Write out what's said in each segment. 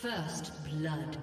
First blood.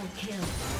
Double kill.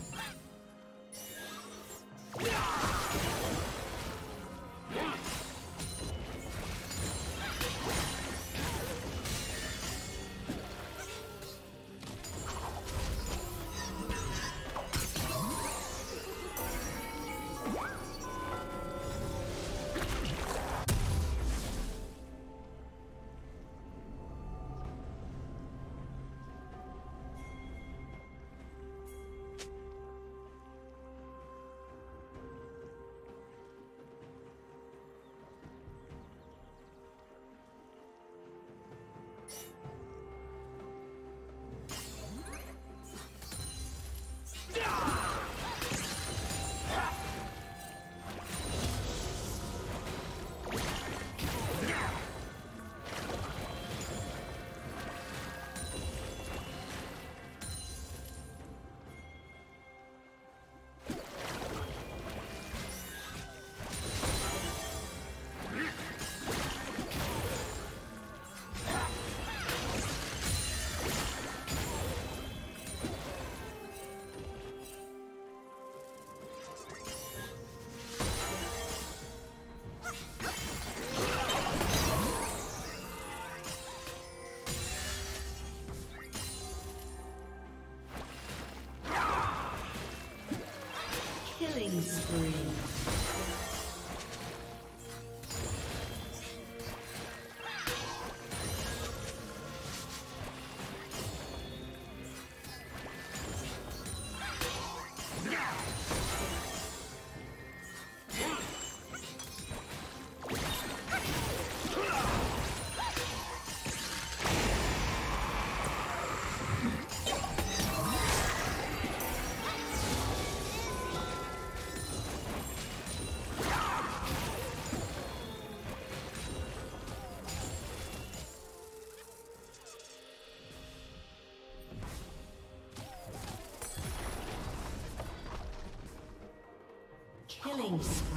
Killing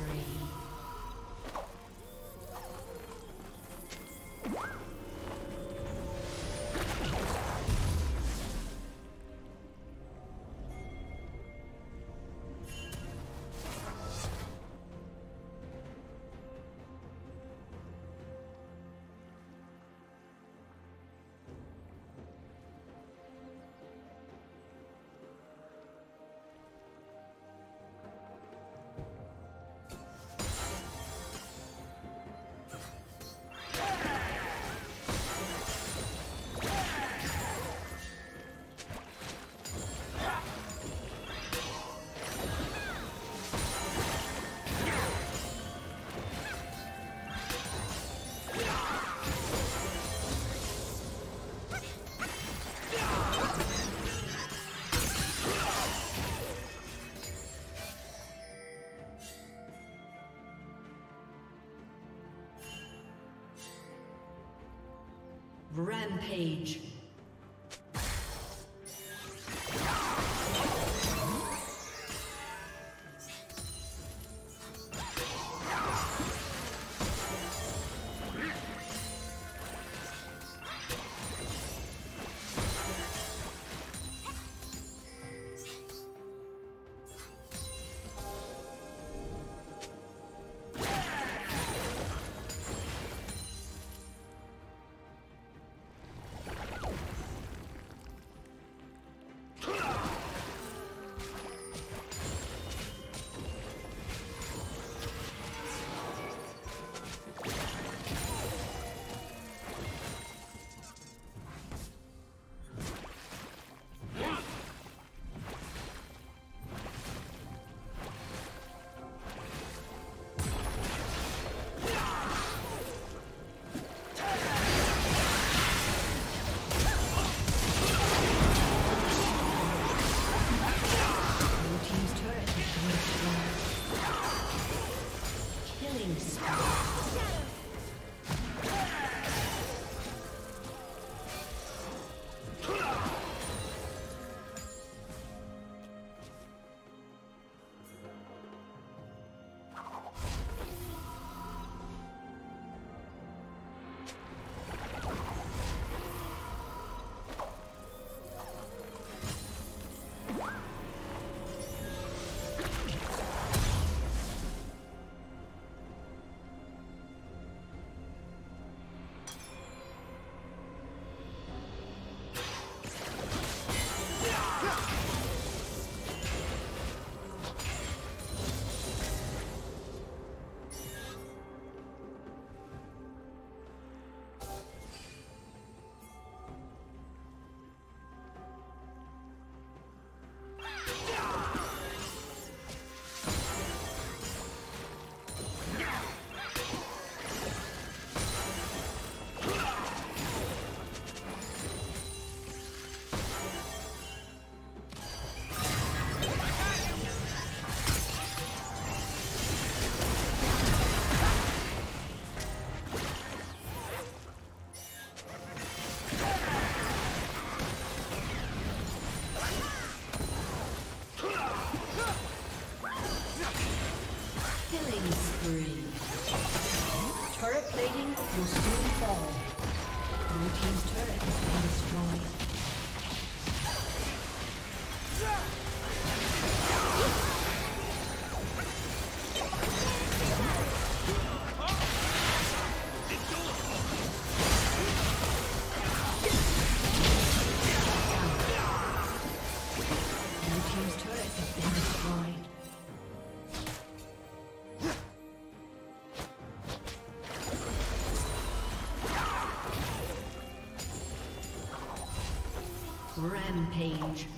Rampage. Rampage.